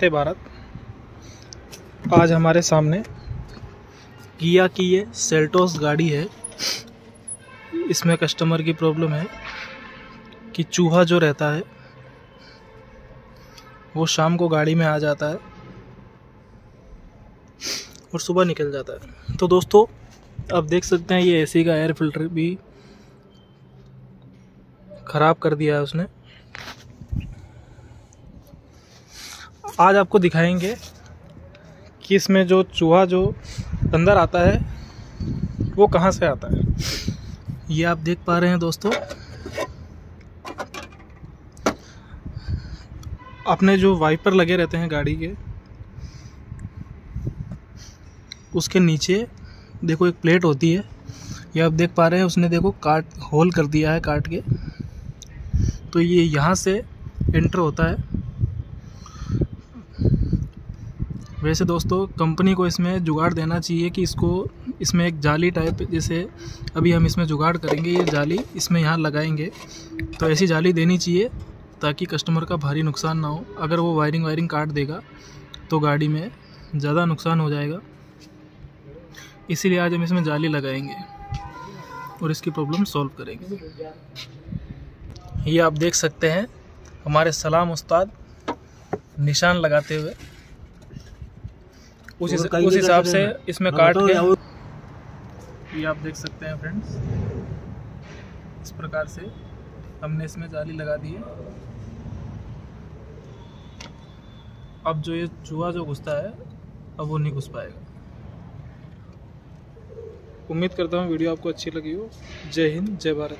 नमस्ते भारत। आज हमारे सामने किया की ये सेल्टोस गाड़ी है। इसमें कस्टमर की प्रॉब्लम है कि चूहा जो रहता है, वो शाम को गाड़ी में आ जाता है और सुबह निकल जाता है। तो दोस्तों, आप देख सकते हैं ये एसी का एयर फ़िल्टर भी ख़राब कर दिया है उसने। आज आपको दिखाएँगे कि इसमें जो चूहा जो अंदर आता है, वो कहाँ से आता है। ये आप देख पा रहे हैं दोस्तों। अपने जो वाइपर लगे रहते हैं गाड़ी के, उसके नीचे देखो एक प्लेट होती है। ये आप देख पा रहे हैं, उसने देखो काट, होल कर दिया है काट के। तो ये यहाँ से एंटर होता है। वैसे दोस्तों, कंपनी को इसमें जुगाड़ देना चाहिए कि इसको, इसमें एक जाली टाइप जैसे अभी हम इसमें जुगाड़ करेंगे, ये जाली इसमें यहाँ लगाएँगे। तो ऐसी जाली देनी चाहिए ताकि कस्टमर का भारी नुकसान ना हो। अगर वो वायरिंग वायरिंग काट देगा तो गाड़ी में ज़्यादा नुकसान हो जाएगा। इसीलिए आज हम इसमें जाली लगाएँगे और इसकी प्रॉब्लम सॉल्व करेंगे। ये आप देख सकते हैं, हमारे सलाम उस्ताद निशान लगाते हुए। उस उस हिसाब से इसमें काट के ये आप देख सकते हैं फ्रेंड्स इस प्रकार से हमने इसमें जाली लगा दी है। अब जो ये चूहा जो घुसता है अब वो नहीं घुस पाएगा। उम्मीद करता हूँ वीडियो आपको अच्छी लगी हो। जय हिंद जय भारत।